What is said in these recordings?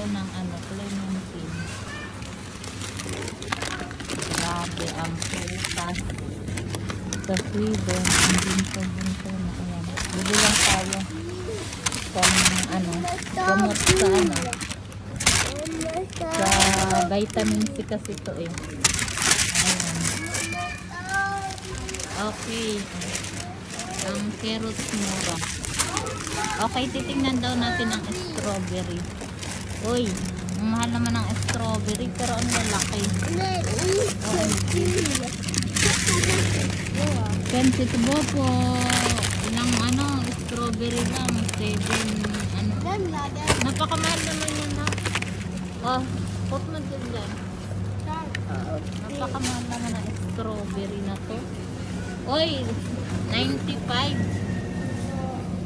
ako ng ano, clementine. Grabe ang putas. Sa Sweden, ang ginto-ginto na ayan. Bili lang tayo. Pang ano, gamot sa ano. Sa vitamin C kasi ito eh. Okay. Ang carrots mura. Okay, titingnan daw natin ang strawberry. Uy, ang mahal naman ng strawberry pero ang lalaki. Sensitive po. Ilang ano, strawberry lang. Seven, ano. Napakamahal naman yan ha. Oh, put mo dyan dyan. Napakamahal naman ang strawberry na to. Uy, 95.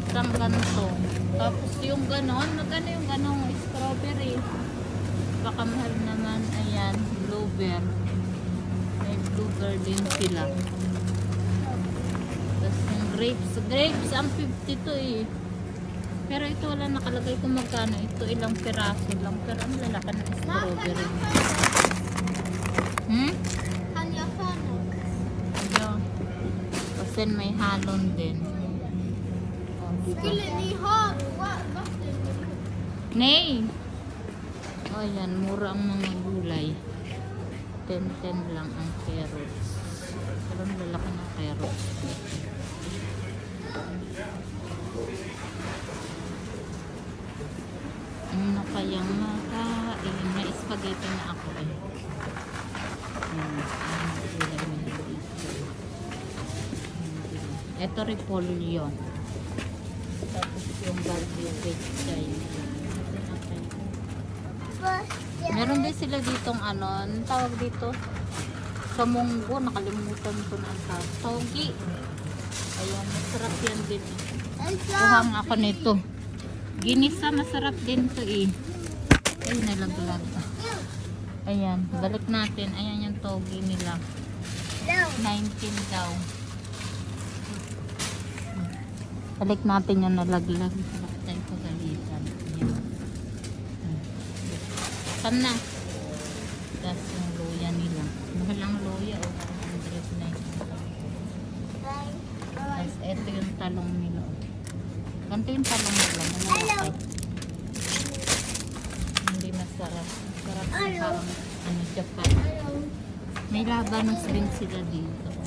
Isang ganito. Tapos yung ganon, magkano yung ganong strawberry? Napakamahal naman. Ayan, blueberry. May blueberry din sila. Tapos yung grapes. Grapes, ang 50 to eh. Pero ito wala nakalagay kung magkano. Ito ilang piraso lang. Pero ang lalaki ng strawberry. Hmm? Ayan. Kasi may halon din. Oh, diba? Nay! O oh, yan, mura ang mga gulay. 10-10 lang ang carrots. Pero ang lalaki ng carrots. Ano kayang makain? May spaghetti na ako eh. Ayan, ang gulay Ito repolyo. Tapos yung barbecue style. Meron din sila ditong ano, anong tawag dito? Sa munggo, nakalimutan ko na ang tawag. Togi. Ayan, masarap yan din. Kuhang ako nito. Ginisa, masarap din to eh. Ay, nalaglag. Ayan, balik natin. Ayan yung togi nila. 19 daw. Balik natin yung nalaglag. Baka tayo pagalitan. Ayan. Saan na? Tapos yung luya nila. Mahal ang luya o 190. Tapos ito yung talong nila. oh. Ganito yung talong nila. Malalaki. Hindi masarap. Sarap sa parang ano, Japan. May labanos din sila dito.